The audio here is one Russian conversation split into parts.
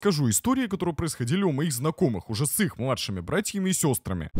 Скажу истории, которые происходили у моих знакомых, уже с их младшими братьями и сестрами.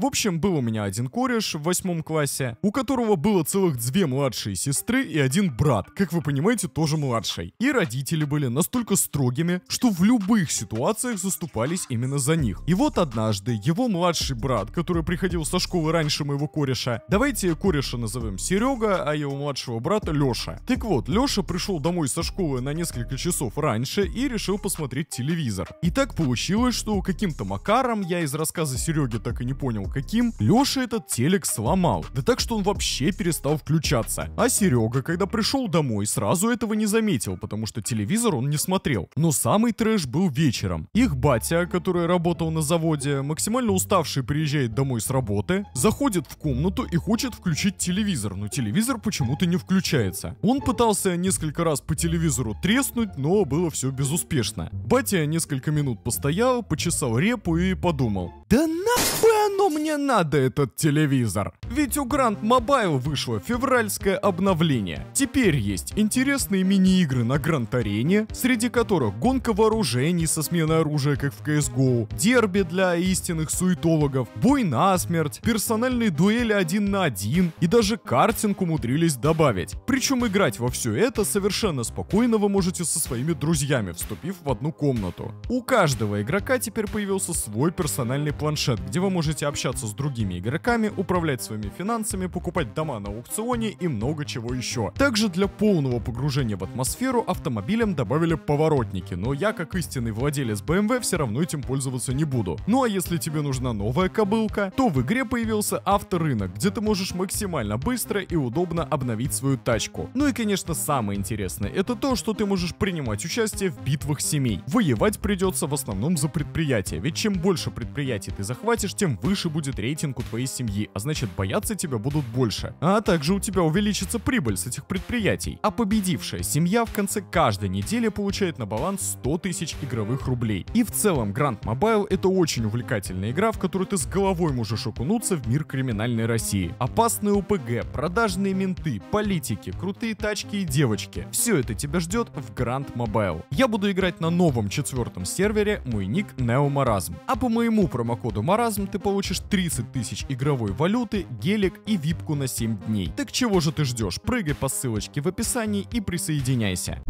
В общем, был у меня один кореш в восьмом классе, у которого было целых две младшие сестры и один брат, как вы понимаете, тоже младший. И родители были настолько строгими, что в любых ситуациях заступались именно за них. И вот однажды его младший брат, который приходил со школы раньше моего кореша, давайте кореша назовем Серега, а его младшего брата Леша. Так вот, Леша пришел домой со школы на несколько часов раньше и решил посмотреть телевизор. И так получилось, что каким-то макаром, я из рассказа Сереги так и не понял, каким, Леша этот телек сломал. Да так, что он вообще перестал включаться. А Серега, когда пришел домой, сразу этого не заметил, потому что телевизор он не смотрел. Но самый трэш был вечером. Их батя, который работал на заводе, максимально уставший приезжает домой с работы, заходит в комнату и хочет включить телевизор, но телевизор почему-то не включается. Он пытался несколько раз по телевизору треснуть, но было все безуспешно. Батя несколько минут постоял, почесал репу и подумал. Да нахуй оно мне надо, этот телевизор? Ведь у Grand Mobile вышло февральское обновление. Теперь есть интересные мини-игры на Гранд Арене, среди которых гонка вооружений со сменой оружия, как в CSGO, дерби для истинных суетологов, бой на смерть, персональные дуэли один на один и даже картинг умудрились добавить. Причем играть во все это совершенно спокойно вы можете со своими друзьями, вступив в одну комнату. У каждого игрока теперь появился свой персональный планшет, где вы можете общаться с другими игроками, управлять своими финансами, покупать дома на аукционе и много чего еще. Также для полного погружения в атмосферу автомобилям добавили поворотники, но я, как истинный владелец BMW, все равно этим пользоваться не буду. Ну а если тебе нужна новая кобылка, то в игре появился авторынок, где ты можешь максимально быстро и удобно обновить свою тачку. Ну и конечно самое интересное, это то, что ты можешь принимать участие в битвах семей. Воевать придется в основном за предприятие, ведь чем больше предприятий ты захватишь, тем выше будет рейтинг у твоей семьи, а значит бояться тебя будут больше. А также у тебя увеличится прибыль с этих предприятий. А победившая семья в конце каждой недели получает на баланс 100 тысяч игровых рублей. И в целом Grand Mobile это очень увлекательная игра, в которую ты с головой можешь окунуться в мир криминальной России. Опасные ОПГ, продажные менты, политики, крутые тачки и девочки. Все это тебя ждет в Grand Mobile. Я буду играть на новом четвертом сервере, мой ник Neomarazm. А по моему промокоду коду Маразм ты получишь 30 тысяч игровой валюты, гелик и випку на 7 дней. Так чего же ты ждешь? Прыгай по ссылочке в описании и присоединяйся.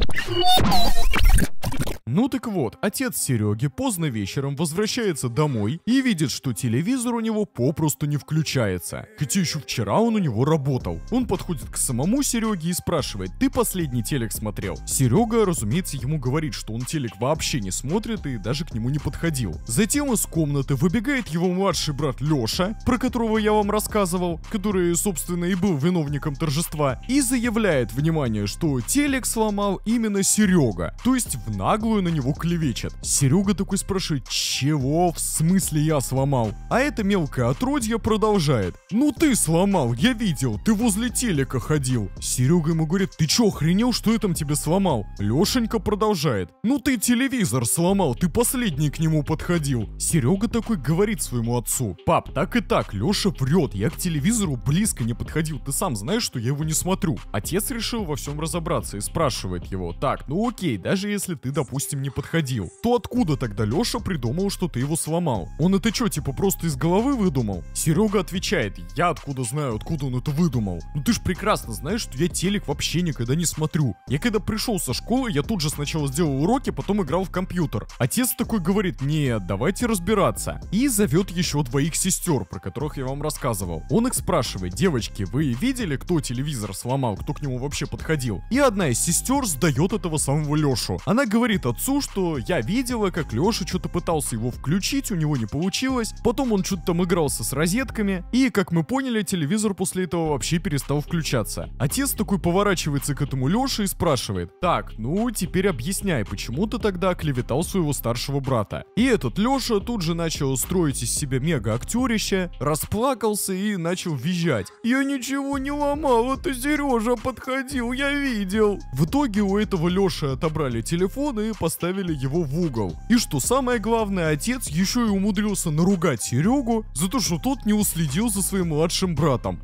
Ну так вот, отец Сереги поздно вечером возвращается домой и видит, что телевизор у него попросту не включается. Хотя еще вчера он у него работал. Он подходит к самому Сереге и спрашивает, ты последний телек смотрел? Серега, разумеется, ему говорит, что он телек вообще не смотрит и даже к нему не подходил. Затем из комнаты выбегает его младший брат Леша, про которого я вам рассказывал, который, собственно, и был виновником торжества, и заявляет, внимание, что телек сломал именно Серега. То есть в наглую на него клевечет. Серега такой спрашивает, чего? В смысле я сломал? А это мелкое отродье продолжает. Ну ты сломал, я видел, ты возле телека ходил. Серега ему говорит, ты чё, охренел, что я там тебе сломал? Лешенька продолжает. Ну ты телевизор сломал, ты последний к нему подходил. Серега такой говорит своему отцу, пап, так и так, Леша врет, я к телевизору близко не подходил, ты сам знаешь, что я его не смотрю. Отец решил во всем разобраться и спрашивает его, так, ну окей, даже если ты, допустим, не подходил, то откуда тогда Леша придумал, что ты его сломал? Он это что, типа просто из головы выдумал? Серега отвечает, я откуда знаю, откуда он это выдумал? Ну ты ж прекрасно знаешь, что я телек вообще никогда не смотрю. Я когда пришел со школы, я тут же сначала сделал уроки, потом играл в компьютер. Отец такой говорит, нет, давайте разбираться. И зовет еще двоих сестер, про которых я вам рассказывал. Он их спрашивает, девочки, вы видели, кто телевизор сломал, кто к нему вообще подходил? И одна из сестер сдает этого самого Лешу. Она говорит отцу, что я видела, как Леша что-то пытался его включить, у него не получилось. Потом он что-то там игрался с розетками. И, как мы поняли, телевизор после этого вообще перестал включаться. Отец такой поворачивается к этому Леше и спрашивает, так, ну теперь объясняй, почему ты тогда клеветал своего старшего брата? И этот Леша тут же начал строить из себя мега-актерище, расплакался и начал визжать. Я ничего не ломал, это Сережа подходил, я видел. В итоге у этого Леши отобрали телефон и поставили его в угол. И что самое главное, отец еще и умудрился наругать Серегу за то, что тот не уследил за своим младшим братом.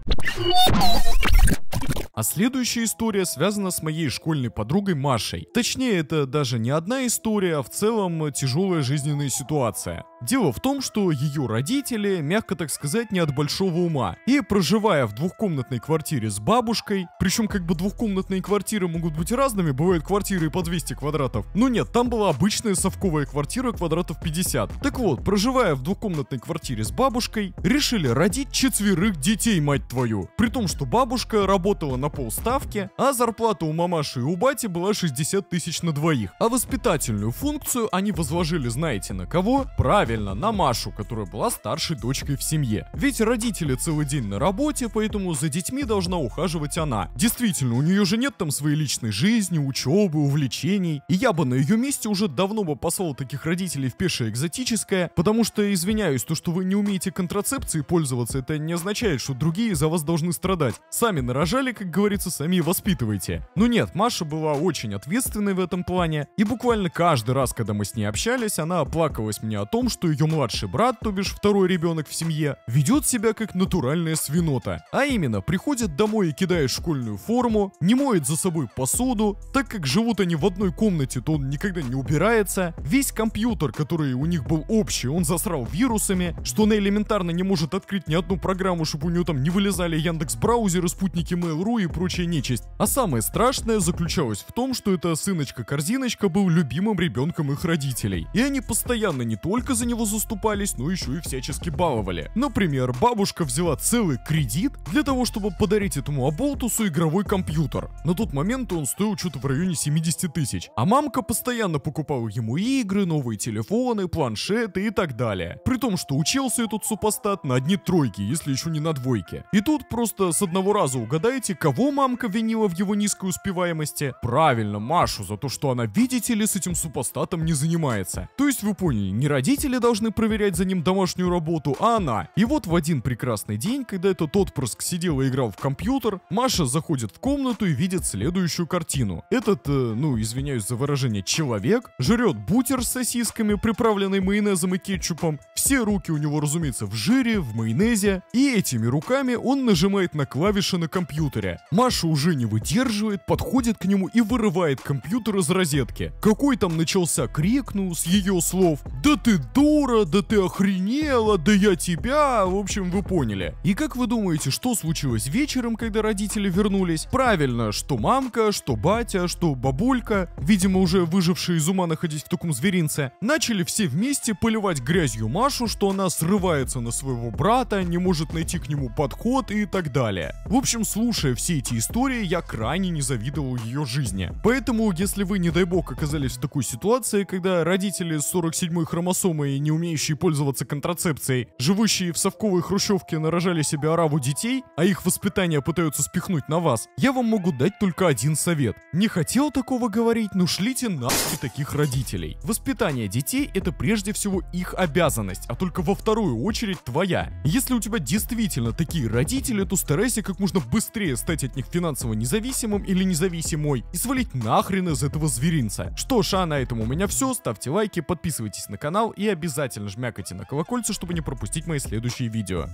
А следующая история связана с моей школьной подругой Машей. Точнее, это даже не одна история, а в целом тяжелая жизненная ситуация. Дело в том, что ее родители, мягко так сказать, не от большого ума. И проживая в двухкомнатной квартире с бабушкой, причем как бы двухкомнатные квартиры могут быть разными, бывают квартиры по 200 квадратов. Но нет, там была обычная совковая квартира квадратов 50. Так вот, проживая в двухкомнатной квартире с бабушкой, решили родить четверых детей, мать твою. При том, что бабушка работала на полставки, а зарплата у мамаши и у бати была 60 тысяч на двоих. А воспитательную функцию они возложили, знаете, на кого? Правильно на Машу, которая была старшей дочкой в семье. Ведь родители целый день на работе, поэтому за детьми должна ухаживать она. Действительно, у нее же нет там своей личной жизни, учебы, увлечений. И я бы на ее месте уже давно бы послал таких родителей в пешее экзотическое, потому что, извиняюсь, то, что вы не умеете контрацепцией пользоваться, это не означает, что другие за вас должны страдать. Нарожали, как говорится, сами и воспитывайте. Но нет, Маша была очень ответственной в этом плане, и буквально каждый раз, когда мы с ней общались, она оплакалась мне о том, что ее младший брат, то бишь второй ребенок в семье, ведет себя как натуральная свинота. А именно, приходит домой и кидает школьную форму, не моет за собой посуду, так как живут они в одной комнате, то он никогда не убирается. Весь компьютер, который у них был общий, он засрал вирусами, что она элементарно не может открыть ни одну программу, чтобы у нее там не вылезали Яндекс браузеры, спутники Mail.ru и прочая нечисть. А самое страшное заключалось в том, что эта сыночка-корзиночка был любимым ребенком их родителей. И они постоянно не только за него заступались, но еще и всячески баловали. Например, бабушка взяла целый кредит для того, чтобы подарить этому оболтусу игровой компьютер. На тот момент он стоил что-то в районе 70 тысяч. А мамка постоянно покупала ему игры, новые телефоны, планшеты и так далее. При том, что учился этот супостат на одни тройки, если еще не на двойке. И тут просто с одного раза угадаете, кого мамка винила в его низкой успеваемости? Правильно, Машу, за то, что она, видите ли, с этим супостатом не занимается. То есть вы поняли, не родители должны проверять за ним домашнюю работу, а она. И вот в один прекрасный день, когда этот отпрыск сидел и играл в компьютер, Маша заходит в комнату и видит следующую картину. Этот, э, ну, извиняюсь за выражение, человек жрет бутер с сосисками, приправленный майонезом и кетчупом. Все руки у него, разумеется, в жире, в майонезе. И этими руками он нажимает на клавиши на компьютере. Маша уже не выдерживает, подходит к нему и вырывает компьютер из розетки. Какой там начался крик, ну, с ее слов. «Да ты дура!» да ты охренела, да я тебя, в общем, вы поняли. И как вы думаете, что случилось вечером, когда родители вернулись? Правильно, что мамка, что батя, что бабулька, видимо, уже выжившие из ума находясь в таком зверинце, начали все вместе поливать грязью Машу, что она срывается на своего брата, не может найти к нему подход и так далее. В общем, слушая все эти истории, я крайне не завидовал ее жизни. Поэтому, если вы, не дай бог, оказались в такой ситуации, когда родители с 47-й хромосомой не умеющие пользоваться контрацепцией, живущие в совковой хрущевке нарожали себе ораву детей, а их воспитание пытаются спихнуть на вас, я вам могу дать только один совет. Не хотел такого говорить, но шлите нахуй таких родителей. Воспитание детей это прежде всего их обязанность, а только во вторую очередь твоя. Если у тебя действительно такие родители, то старайся как можно быстрее стать от них финансово независимым или независимой и свалить нахрен из этого зверинца. Что ж, а на этом у меня все. Ставьте лайки, подписывайтесь на канал и обязательно жмякайте на колокольцо, чтобы не пропустить мои следующие видео.